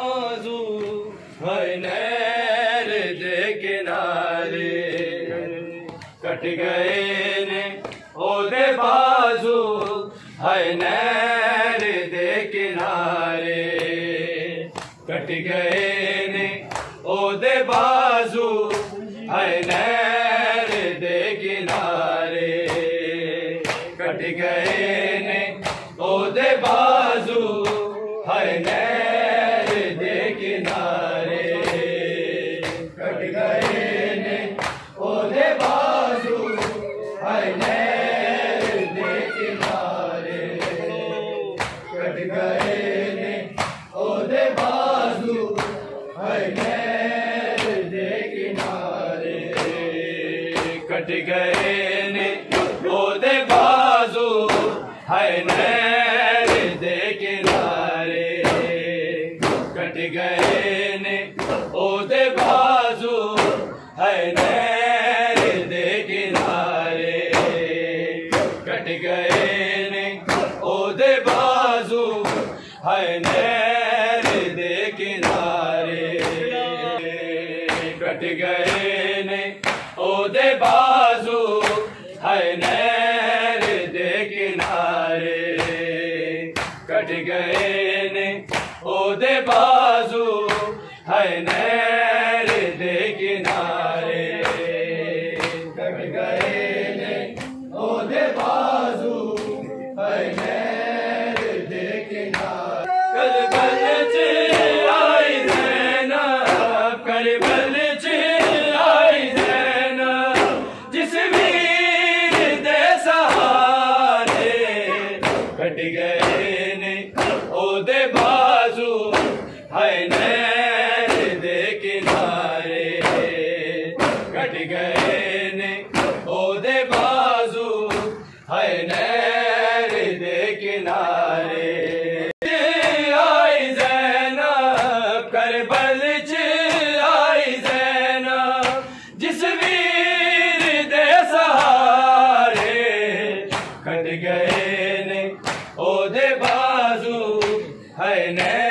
बाजू है नैर दे किनारे। कट गए ने ओदे बाजू है नैर दे किनारे। कट गए ने ओदे बाजू है नैर गए ने ओदे बाजू है नैर दे किनारे। कट गए ने ओदे बाजू है नैर दे किनारे। कट गए ने ओदे बाजू है कर बल च आई जैना जिस बाजू है ਉਹਦੇ ਬਾਜ਼ੂ ਹੈ ਨੇ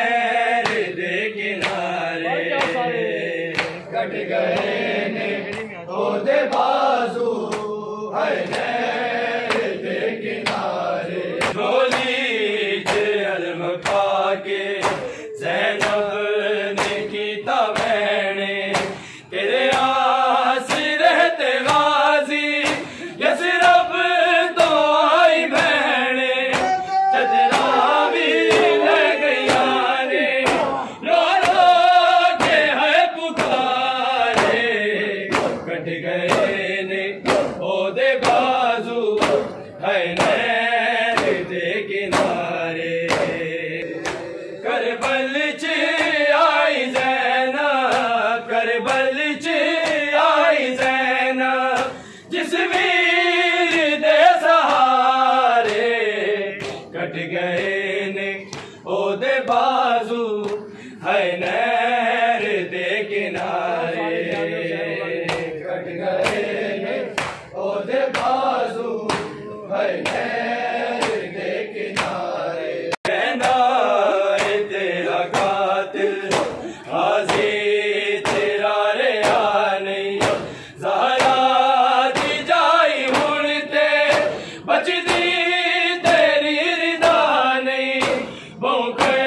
गए ने ओदे बाजू, है नैर दे किनारे। करबल च आई जैना करबल च आई जैना, जिस वीर दे सहारे। कट गए ने ओदे बाजू, है नैर दे किनारे। Okay.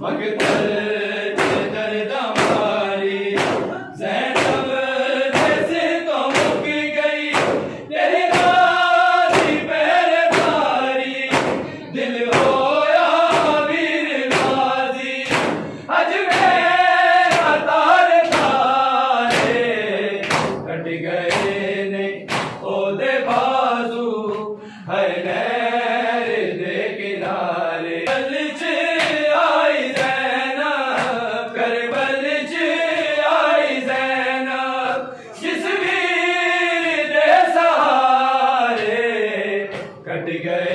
Look at. सहारे